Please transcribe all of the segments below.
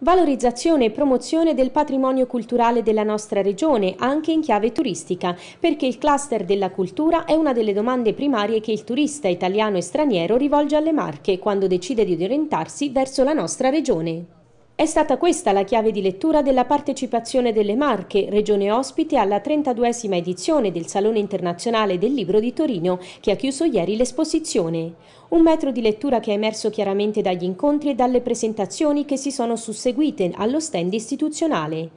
Valorizzazione e promozione del patrimonio culturale della nostra regione, anche in chiave turistica, perché il cluster della cultura è una delle domande primarie che il turista italiano e straniero rivolge alle Marche quando decide di orientarsi verso la nostra regione. È stata questa la chiave di lettura della partecipazione delle Marche, regione ospite alla 32esima edizione del Salone Internazionale del Libro di Torino, che ha chiuso ieri l'esposizione. Un metro di lettura che è emerso chiaramente dagli incontri e dalle presentazioni che si sono susseguite allo stand istituzionale.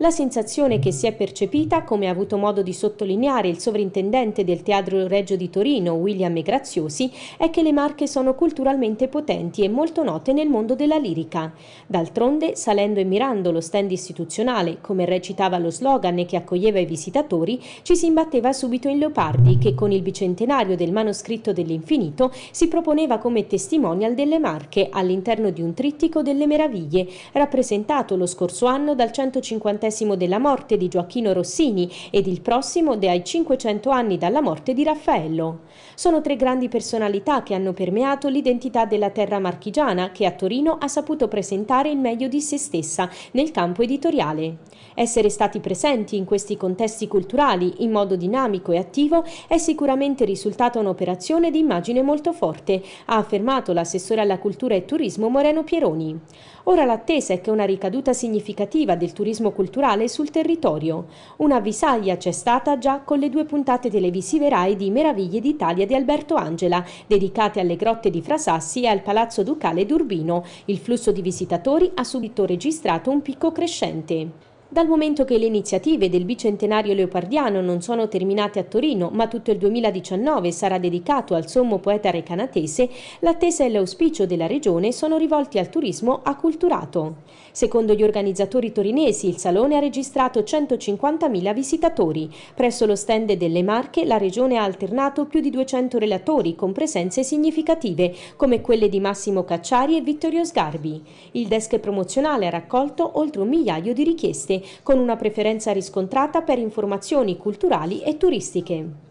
La sensazione che si è percepita, come ha avuto modo di sottolineare il sovrintendente del Teatro Reggio di Torino, William Graziosi, è che le Marche sono culturalmente potenti e molto note nel mondo della lirica. D'altronde, salendo e mirando lo stand istituzionale, come recitava lo slogan che accoglieva i visitatori, ci si imbatteva subito in Leopardi, che con il bicentenario del manoscritto dell'infinito si proponeva come testimonial delle Marche all'interno di un trittico delle meraviglie, rappresentato lo scorso anno dal 150 cinquantesimo della morte di Gioacchino Rossini ed il prossimo dai 500 anni dalla morte di Raffaello. Sono tre grandi personalità che hanno permeato l'identità della terra marchigiana che a Torino ha saputo presentare il meglio di se stessa nel campo editoriale. Essere stati presenti in questi contesti culturali in modo dinamico e attivo è sicuramente risultata un'operazione di immagine molto forte, ha affermato l'assessore alla cultura e turismo Moreno Pieroni. Ora l'attesa è che una ricaduta significativa del turismo culturale sul territorio. Una avvisaglia c'è stata già con le due puntate televisive RAI di Meraviglie d'Italia di Alberto Angela, dedicate alle grotte di Frasassi e al Palazzo Ducale d'Urbino. Il flusso di visitatori ha subito registrato un picco crescente. Dal momento che le iniziative del bicentenario leopardiano non sono terminate a Torino, ma tutto il 2019 sarà dedicato al sommo poeta recanatese, l'attesa e l'auspicio della regione sono rivolti al turismo acculturato. Secondo gli organizzatori torinesi, il salone ha registrato 150.000 visitatori. Presso lo stand delle Marche, la regione ha alternato più di 200 relatori con presenze significative, come quelle di Massimo Cacciari e Vittorio Sgarbi. Il desk promozionale ha raccolto oltre un migliaio di richieste con una preferenza riscontrata per informazioni culturali e turistiche.